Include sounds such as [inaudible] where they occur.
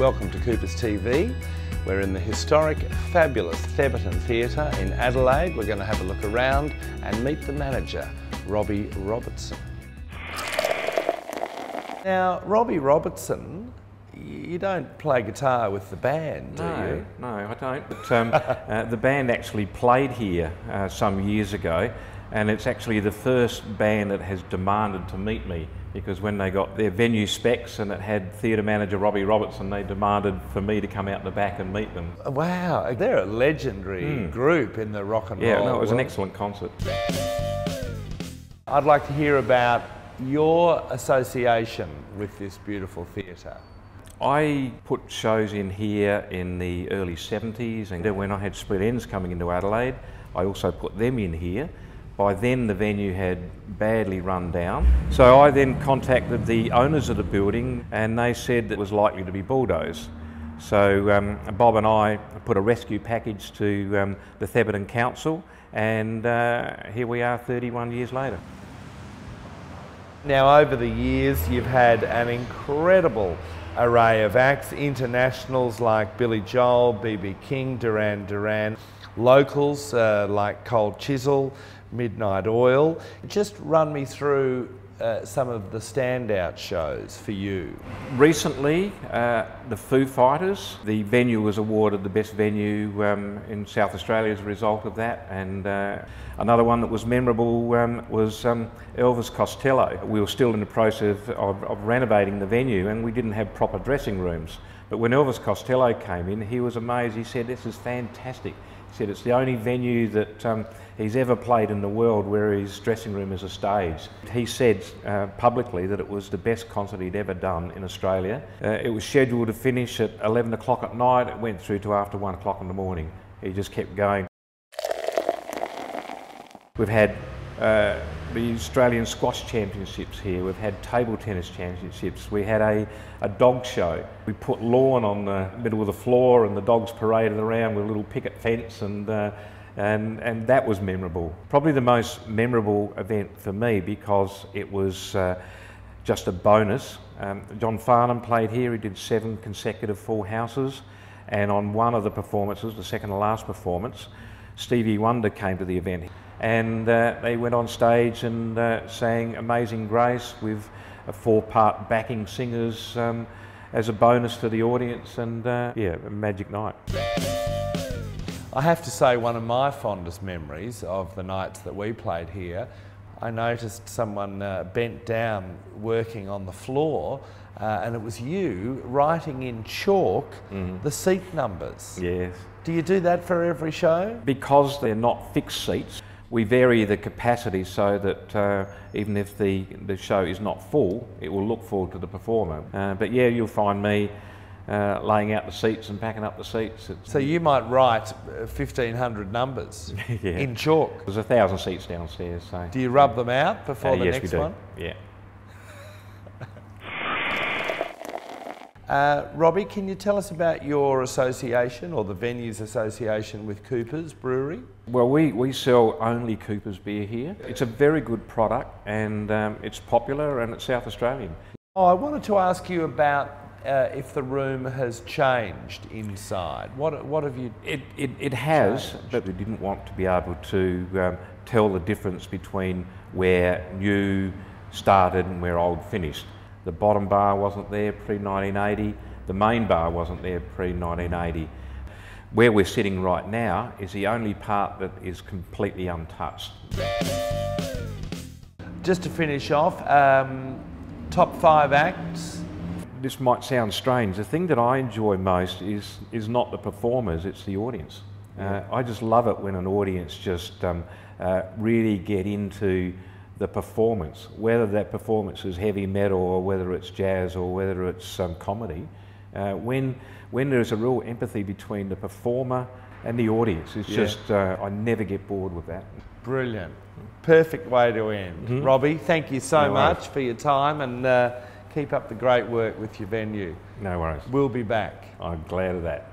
Welcome to Coopers TV. We're in the historic, fabulous Thebarton Theatre in Adelaide. We're going to have a look around and meet the manager, Robbie Robertson. Now, Robbie Robertson, you don't play guitar with the band, do no, you? No, I don't. But um, [laughs] uh, the band actually played here uh, some years ago, and it's actually the first band that has demanded to meet me because when they got their venue specs and it had theatre manager Robbie Robertson, they demanded for me to come out the back and meet them. Wow, they're a legendary hmm. group in the rock and. Yeah, roll. no, it was an excellent concert. I'd like to hear about your association with this beautiful theatre. I put shows in here in the early 70s, and when I had Split Enz coming into Adelaide, I also put them in here. By then, the venue had badly run down. So I then contacted the owners of the building, and they said it was likely to be bulldozed. So um, Bob and I put a rescue package to um, the Thebarton Council, and uh, here we are 31 years later. Now, over the years, you've had an incredible array of acts, internationals like Billy Joel, BB King, Duran Duran, locals uh, like Cold Chisel, Midnight Oil. Just run me through uh, some of the standout shows for you. Recently, uh, the Foo Fighters, the venue was awarded the best venue um, in South Australia as a result of that. And uh, another one that was memorable um, was um, Elvis Costello. We were still in the process of, of renovating the venue and we didn't have proper dressing rooms. But when Elvis Costello came in, he was amazed. He said, This is fantastic. Said, It's the only venue that um, he's ever played in the world where his dressing room is a stage. He said uh, publicly that it was the best concert he'd ever done in Australia. Uh, it was scheduled to finish at 11 o'clock at night. It went through to after 1 o'clock in the morning. He just kept going. We've had uh, the Australian Squash Championships here. We've had table tennis championships. We had a, a dog show. We put lawn on the middle of the floor and the dogs paraded around with a little picket fence and, uh, and, and that was memorable. Probably the most memorable event for me because it was uh, just a bonus. Um, John Farnham played here. He did seven consecutive full houses. And on one of the performances, the second to last performance, Stevie Wonder came to the event and uh, they went on stage and uh, sang Amazing Grace with a four part backing singers um, as a bonus to the audience and uh, yeah, a magic night. I have to say, one of my fondest memories of the nights that we played here, I noticed someone uh, bent down working on the floor, uh, and it was you writing in chalk the seat numbers. Yes. Do you do that for every show? Because they're not fixed seats, we vary the capacity so that uh, even if the, the show is not full, it will look full to the performer. Uh, but yeah, you'll find me uh, laying out the seats and packing up the seats. It's, So you might write uh, 1,500 numbers [laughs] Yeah. in chalk. there's a thousand seats downstairs. So. Do you rub them out before Uh, the yes, next we do. one? Yeah. [laughs] Uh, Robbie, can you tell us about your association or the venue's association with Cooper's Brewery? Well, we, we sell only Cooper's beer here. It's a very good product and um, it's popular and it's South Australian. Oh, I wanted to ask you about uh, if the room has changed inside. What, what have you? It, it, it has, but we didn't want to be able to um, tell the difference between where new started and where old finished. The bottom bar wasn't there pre 1980, the main bar wasn't there pre 1980. Where we're sitting right now is the only part that is completely untouched. Just to finish off, um, top five acts. This might sound strange. The thing that I enjoy most is, is not the performers, it's the audience. Uh, I just love it when an audience just um, uh, really get into the performance, whether that performance is heavy metal or whether it's jazz or whether it's um, comedy. Uh, when, when there's a real empathy between the performer and the audience, it's Yeah. just, uh, I never get bored with that. Brilliant. Perfect way to end. Robbie, thank you so Mm-hmm. No much for your time and uh, keep up the great work with your venue. No worries. We'll be back. I'm glad of that.